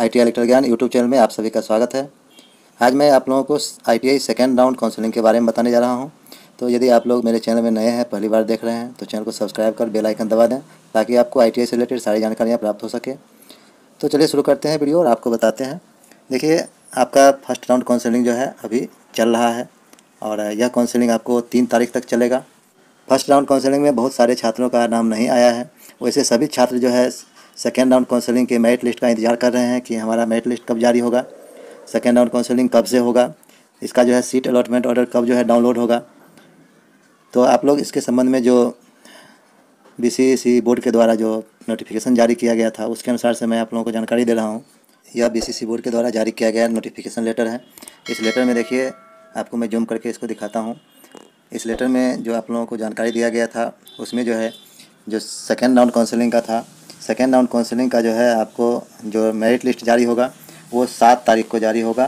I T electrical Gyan YouTube channel में आप सभी का स्वागत है। आज मैं आप लोगों को I T I second round counselling के बारे में बताने जा रहा हूँ। तो यदि आप लोग मेरे चैनल में नए हैं, पहली बार देख रहे हैं तो चैनल को सब्सक्राइब कर बेल आइकन दबा दें, ताकि आपको आई टी आई से रिलेटेड सारी जानकारियाँ प्राप्त हो सके। तो चलिए शुरू करते हैं वीडियो और आपको बताते हैं। देखिए, आपका फ़र्स्ट राउंड काउंसलिंग जो है, अभी चल रहा है और यह काउंसलिंग आपको तीन तारीख तक चलेगा। फ़र्स्ट राउंड काउंसलिंग में बहुत सारे छात्रों का नाम नहीं आया है। वैसे सभी छात्र जो है सेकेंड राउंड काउंसलिंग के मेरिट लिस्ट का इंतज़ार कर रहे हैं कि हमारा मेरिट लिस्ट कब जारी होगा। सेकेंड राउंड काउंसलिंग कब से होगा? इसका जो है सीट अलॉटमेंट ऑर्डर कब जो है डाउनलोड होगा? तो आप लोग इसके संबंध में जो बीसीसी बोर्ड के द्वारा जो नोटिफिकेशन जारी किया गया था, उसके अनुसार से मैं आप लोगों को जानकारी दे रहा हूँ। यह बी बोर्ड के द्वारा जारी किया गया नोटिफिकेशन लेटर है। इस लेटर में देखिए, आपको मैं जूम करके इसको दिखाता हूँ। इस लेटर में जो आप लोगों को जानकारी दिया गया था, उसमें जो है, जो सेकेंड राउंड काउंसलिंग का था सेकेंड राउंड काउंसलिंग का जो है आपको जो मेरिट लिस्ट जारी होगा, वो सात तारीख को जारी होगा।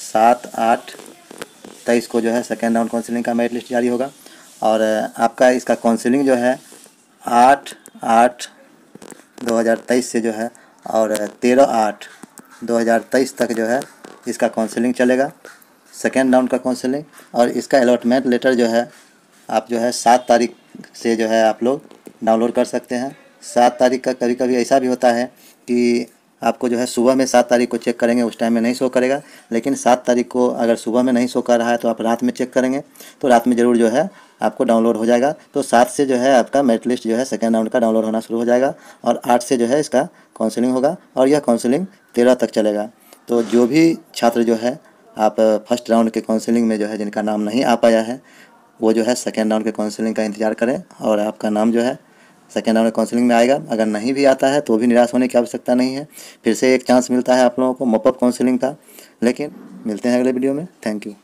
सात, आठ, तेईस को जो है सेकेंड राउंड काउंसलिंग का मेरिट लिस्ट जारी होगा। और आपका इसका काउंसलिंग जो है आठ आठ, दो हज़ार तेईस से जो है, और तेरह, आठ, दो हज़ार तेईस तक जो है इसका काउंसलिंग चलेगा। सेकेंड राउंड का काउंसलिंग और इसका अलॉटमेंट लेटर जो है, आप जो है सात तारीख से जो है आप लोग डाउनलोड कर सकते हैं। सात तारीख का कभी कभी ऐसा भी होता है कि आपको जो है सुबह में सात तारीख को चेक करेंगे, उस टाइम में नहीं शो करेगा। लेकिन सात तारीख को अगर सुबह में नहीं शो कर रहा है तो आप रात में चेक करेंगे तो रात में ज़रूर जो है आपको डाउनलोड हो जाएगा। तो सात से जो है आपका मेरिट लिस्ट जो है सेकेंड राउंड का डाउनलोड होना शुरू हो जाएगा और आठ से जो है इसका काउंसलिंग होगा और यह काउंसलिंग तेरह तक चलेगा। तो जो भी छात्र जो है, आप फ़र्स्ट राउंड के काउंसलिंग में जो है जिनका नाम नहीं आ पाया है, वो जो है सेकेंड राउंड के काउंसलिंग का इंतज़ार करें और आपका नाम जो है सेकेंड राउंड काउंसलिंग में आएगा। अगर नहीं भी आता है तो भी निराश होने की आवश्यकता नहीं है। फिर से एक चांस मिलता है आप लोगों को मोपअप काउंसलिंग का। लेकिन, मिलते हैं अगले वीडियो में। Thank you